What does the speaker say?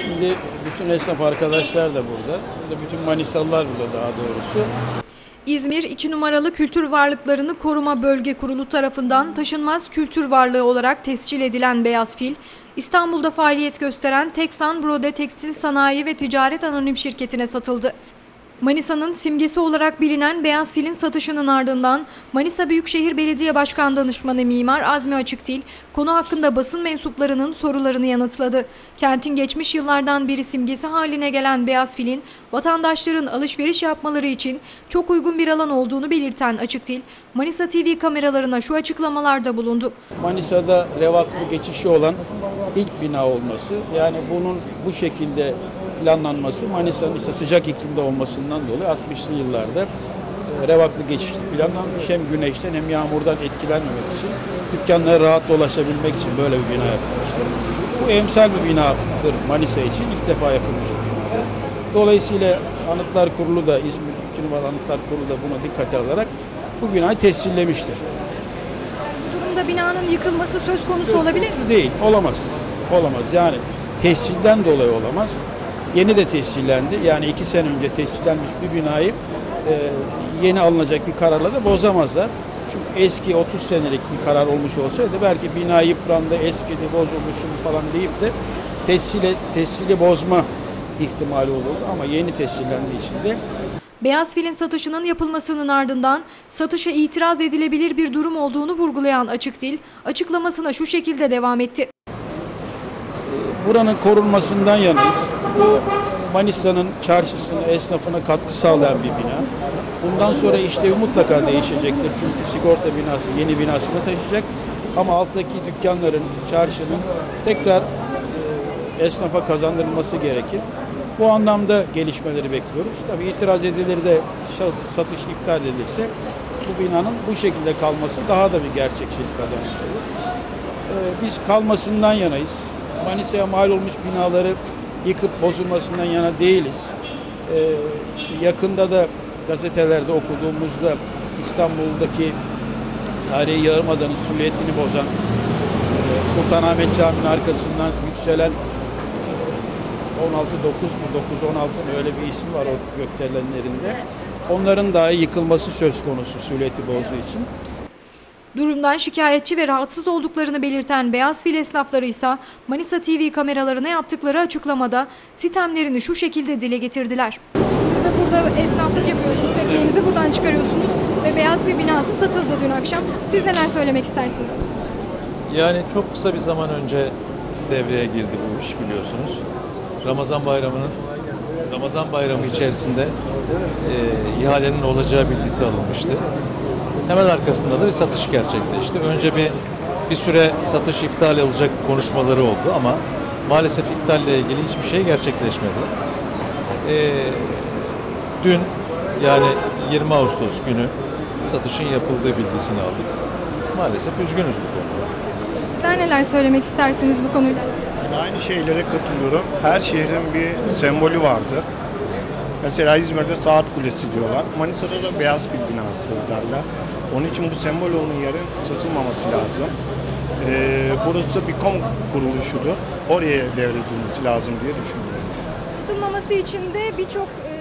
Şimdi bütün esnaf arkadaşlar da burada. Burada bütün Manisalılar burada daha doğrusu. İzmir 2 numaralı Kültür Varlıklarını Koruma Bölge Kurulu tarafından taşınmaz kültür varlığı olarak tescil edilen beyaz fil, İstanbul'da faaliyet gösteren Teksan Brode Tekstil Sanayi ve Ticaret Anonim Şirketi'ne satıldı. Manisa'nın simgesi olarak bilinen beyaz filin satışının ardından Manisa Büyükşehir Belediye Başkan Danışmanı Mimar Azmi Açıktil konu hakkında basın mensuplarının sorularını yanıtladı. Kentin geçmiş yıllardan beri simgesi haline gelen beyaz filin vatandaşların alışveriş yapmaları için çok uygun bir alan olduğunu belirten Açıktil, Manisa TV kameralarına şu açıklamalarda bulundu. Manisa'da revaklı geçişi olan ilk bina olması. Yani bunun bu şekilde planlanması Manisa'nın ise sıcak iklimde olmasından dolayı 60'lı yıllarda e, revaklı geçiş planlanmış. Hem güneşten hem yağmurdan etkilenmemek için dükkanlara rahat dolaşabilmek için böyle bir bina yapılmıştır. Bu emsal bir binadır Manisa için ilk defa yapılmış bir binadır. Dolayısıyla Anıtlar Kurulu da İzmir 2 numaralı Anıtlar Kurulu da buna dikkate alarak bu binayı tescillemiştir. Bu durumda binanın yıkılması söz konusu olabilir mi? Değil, olamaz. Olamaz. Yani tescilden dolayı olamaz. Yeni de tescillendi. Yani iki sene önce tescillenmiş bir binayı e, yeni alınacak bir kararla da bozamazlar. Çünkü eski 30 senelik bir karar olmuş olsaydı belki bina yıprandı, eskidi, bozuldu şunu falan deyip de tescili, tescili bozma ihtimali olurdu. Ama yeni tescillendiği için de Beyaz filin satışının yapılmasının ardından satışa itiraz edilebilir bir durum olduğunu vurgulayan Açıkdil, açıklamasına şu şekilde devam etti. buranın korunmasından yanayız. Bu Manisa'nın çarşısına, esnafına katkı sağlayan bir bina. Bundan sonra işlevi mutlaka değişecektir. Çünkü sigorta binası yeni binasını taşıyacak. Ama alttaki dükkanların, çarşının tekrar e, esnafa kazandırılması gerekir. Bu anlamda gelişmeleri bekliyoruz. Tabii itiraz edilir de satış iptal edilirse bu binanın bu şekilde kalması daha da bir gerçekçilik kazanmış olur. Ee, biz kalmasından yanayız. Manisa'ya mal olmuş binaları yıkıp bozulmasından yana değiliz. Ee, işte yakında da gazetelerde okuduğumuzda İstanbul'daki tarihi yarımadanın süliyetini bozan e, Sultanahmet Camii'nin arkasından yükselen e, 16 9 mu 9 16 mı öyle bir ismi var o gökdelenlerinde. Onların dahi yıkılması söz konusu süliyeti bozduğu için. Durumdan şikayetçi ve rahatsız olduklarını belirten beyaz fil esnafları ise Manisa TV kameralarına yaptıkları açıklamada sitemlerini şu şekilde dile getirdiler. Siz de burada esnaflık yapıyorsunuz, ekmeğinizi buradan çıkarıyorsunuz ve beyaz fil binası satıldı dün akşam. Siz neler söylemek istersiniz? Yani çok kısa bir zaman önce devreye girdi bu iş biliyorsunuz. Ramazan bayramının Ramazan bayramı içerisinde e, ihalenin olacağı bilgisi alınmıştı. Hemen arkasında da bir satış gerçekleşti. Önce bir bir süre satış iptal olacak konuşmaları oldu ama maalesef iptalle ilgili hiçbir şey gerçekleşmedi. E, dün yani 20 Ağustos günü satışın yapıldığı bilgisini aldık. Maalesef üzgünüz bu konuda. Sizler neler söylemek istersiniz bu konuyla? Ben aynı şeylere katılıyorum. Her şehrin bir sembolü vardır. Mesela İzmir'de Saat Kulesi diyorlar. Manisa'da da Beyaz Fil binası derler. Onun için bu sembol olan yerin satılmaması lazım. Ee, burası bir kamu kuruluşudur. Oraya devredilmesi lazım diye düşünüyorum. Satılmaması için de birçok e,